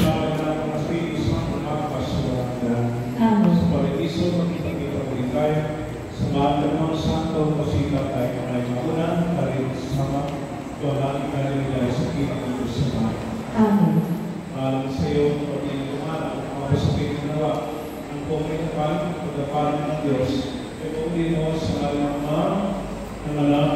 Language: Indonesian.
sa kanyang mga pilis, makapas sa walang Amen. Sa paradiso, magkikita tayo, sa mahal ng mga santo, ay makunan, parin sa sama, tuwalang ikanilay sa kinang sa mga. Amen. Malang sa iyo, pagkikuman, ang mga pasapit na nawa, ang pumilipan, ng Diyos, pumili mo sa alam ng anak,